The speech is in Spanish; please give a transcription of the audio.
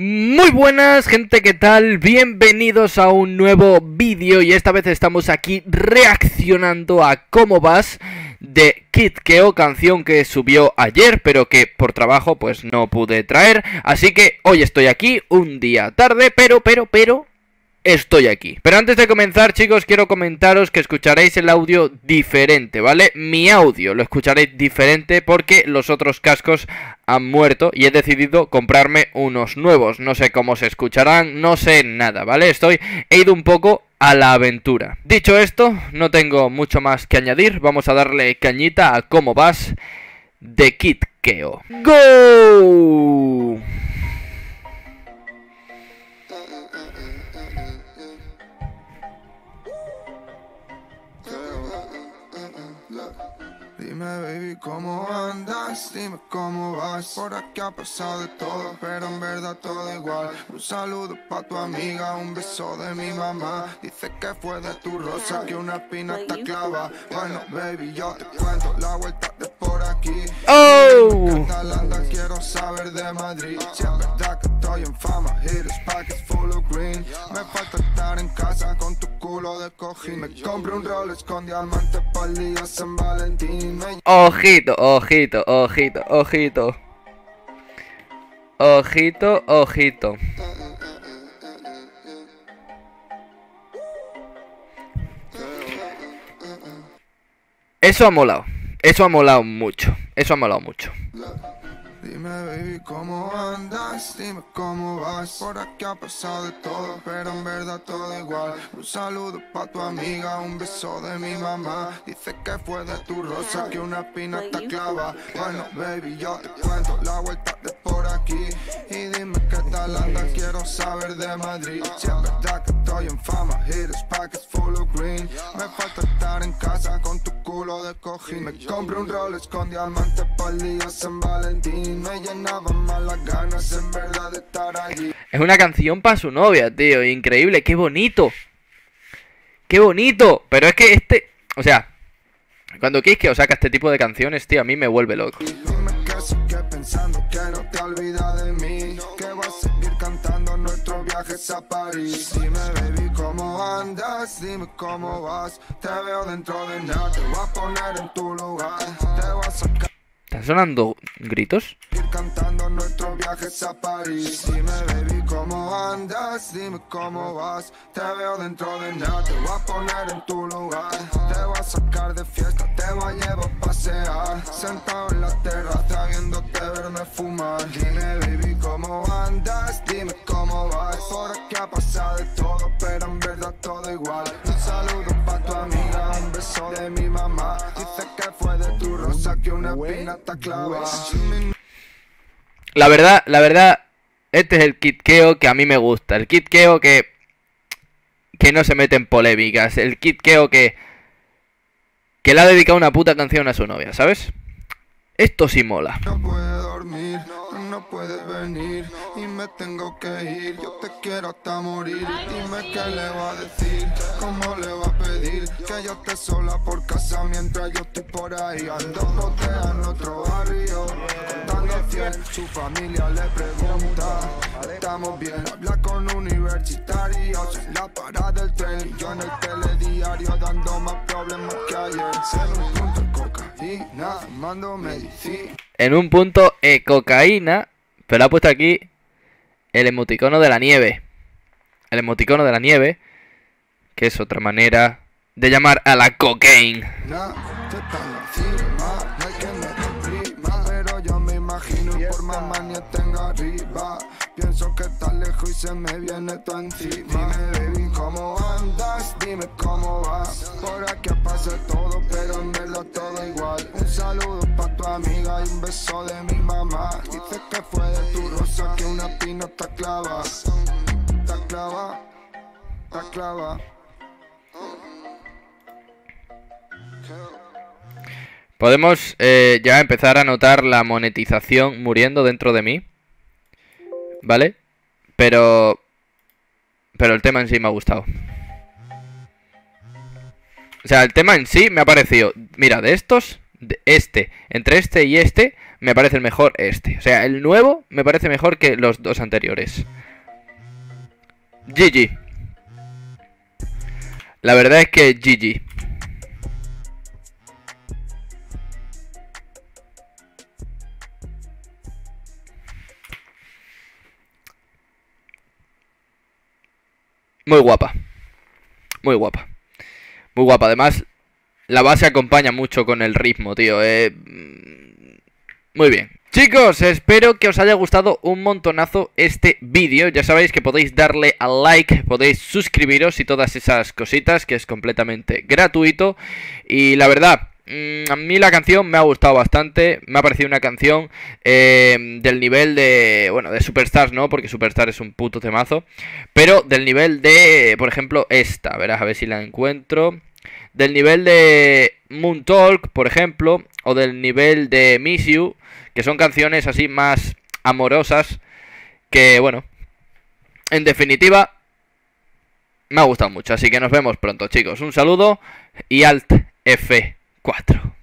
Muy buenas gente, ¿qué tal? Bienvenidos a un nuevo vídeo y esta vez estamos aquí reaccionando a Cómo vas de Kid Keo, canción que subió ayer pero que por trabajo pues no pude traer Así que hoy estoy aquí, un día tarde, pero, pero, pero, estoy aquí. Pero antes de comenzar, chicos, quiero comentaros que escucharéis el audio diferente, ¿vale? Mi audio lo escucharéis diferente porque los otros cascos han muerto y he decidido comprarme unos nuevos. No sé cómo se escucharán, no sé nada, ¿vale? Estoy, he ido un poco a la aventura. Dicho esto, no tengo mucho más que añadir. Vamos a darle cañita a cómo vas de Kit Keo. ¡Go! Dime baby cómo andas, dime cómo vas Por aquí ha pasado de todo, pero en verdad todo igual. Un saludo pa' tu amiga, un beso de mi mamá. Dice que fue de tu rosa, que una espina te clava Bueno baby yo te cuento la vuelta de por aquí. ¡Oh! Catalanda quiero saber de Madrid. Si es verdad que estoy en fama, hitters packets full of green. Me falta culo de cojín Me compré un Rolex con diamantes pa'l día San Valentín Me Ojito, ojito, ojito, ojito. Ojito, ojito. Eso ha molado. Eso ha molado mucho. Eso ha molado mucho. Dime baby cómo andas, dime cómo vas Por aquí ha pasado de todo, pero en verdad todo igual. Un saludo pa' tu amiga, un beso de mi mamá. Dice que fue de tu rosa, que una espina te clava. Bueno baby yo te cuento la vuelta de por aquí. Y dime qué tal andas, quiero saber de Madrid. Si es verdad que estoy en fama, hitters packets full of green. Me falta estar en casa con tu culo de cojín Me compré un Rolex con diamantes pa'l día San Valentín Me llenaban más las ganas en verdad de estar allí Es una canción para su novia, tío. Increíble, qué bonito. Qué bonito. Pero es que este. O sea, cuando Kiss que os saca este tipo de canciones, tío, a mí me vuelve loco. Dime que sigue pensando que no te olvidas de mí viajes a París. Dime baby cómo andas, dime cómo vas Te veo dentro de nada, te voy a poner en tu lugar. Te voy a sacar. ¿Están sonando gritos? Ir cantando nuestros viajes a París. Dime baby cómo andas, dime cómo vas Te veo dentro de nada, te voy a poner en tu lugar. Te voy a sacar de fiesta, te voy a llevar a pasear. Sentado en la terraza viéndote verme fumar. Dime baby de todo, pero en verdad todo igual Un saludo pa' tu amiga, un beso de mi mamá Dice que fue de tu rosa, que una espina te clava La verdad, la verdad, este es el Kid Keo que a mí me gusta. El Kid Keo que. que no se mete en polémicas. El Kid Keo que. que le ha dedicado una puta canción a su novia, ¿sabes? Esto sí mola. No puede dormir, no puede venir y me tengo que ir. Yo te quiero hasta morir. Dime qué le va a decir, cómo le va a pedir que yo esté sola por casa mientras yo estoy por ahí. Ando botea en otro barrio, contando fiel. Su familia le pregunta, estamos bien. Habla con universitarios en la parada del tren y yo en el telediario dando más problemas que ayer. Se me punto mando medicina. En un punto, eh, cocaína. Pero ha puesto aquí el emoticono de la nieve. El emoticono de la nieve. Que es otra manera de llamar a la cocaine. Pienso que estás lejos y se me viene todo encima. Dime baby cómo andas, dime cómo vas Por aquí pasa todo pero en verdad todo igual. Un saludo pa' tu amiga y un beso de mi mamá. Dice que fue de tu rosa que una pina te clava. Te clava, te clava. Podemos eh, ya empezar a notar la monetización muriendo dentro de mí. ¿Vale? Pero... Pero el tema en sí me ha gustado. O sea, el tema en sí me ha parecido... Mira, de estos... de este, entre este y este, me parece el mejor este. O sea, el nuevo me parece mejor que los dos anteriores. GG. La verdad es que GG. Muy guapa. Muy guapa. Muy guapa. Además, la base acompaña mucho con el ritmo, tío. Eh. Muy bien. Chicos, espero que os haya gustado un montonazo este vídeo. Ya sabéis que podéis darle al like, podéis suscribiros y todas esas cositas, que es completamente gratuito. Y la verdad, a mí la canción me ha gustado bastante. Me ha parecido una canción eh, del nivel de. Bueno, de Superstars, ¿no? Porque Superstar es un puto temazo. Pero del nivel de. Por ejemplo, esta. Verás, a ver si la encuentro. Del nivel de Moon Talk, por ejemplo. O del nivel de Miss You que son canciones así más amorosas, que bueno, en definitiva, me ha gustado mucho, así que nos vemos pronto chicos, un saludo y alt F4.